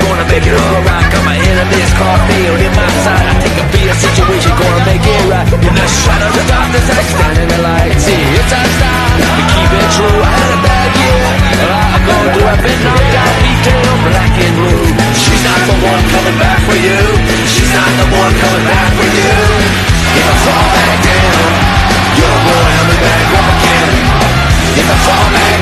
Gonna make it alright. Got my in my side. I think I'll a situation, gonna make it right. In the shadow of the light. See, it's style keep it true. I had a bad year, I'm gonna do. Black and blue. She's not the one coming back for you. She's not the one coming back for me.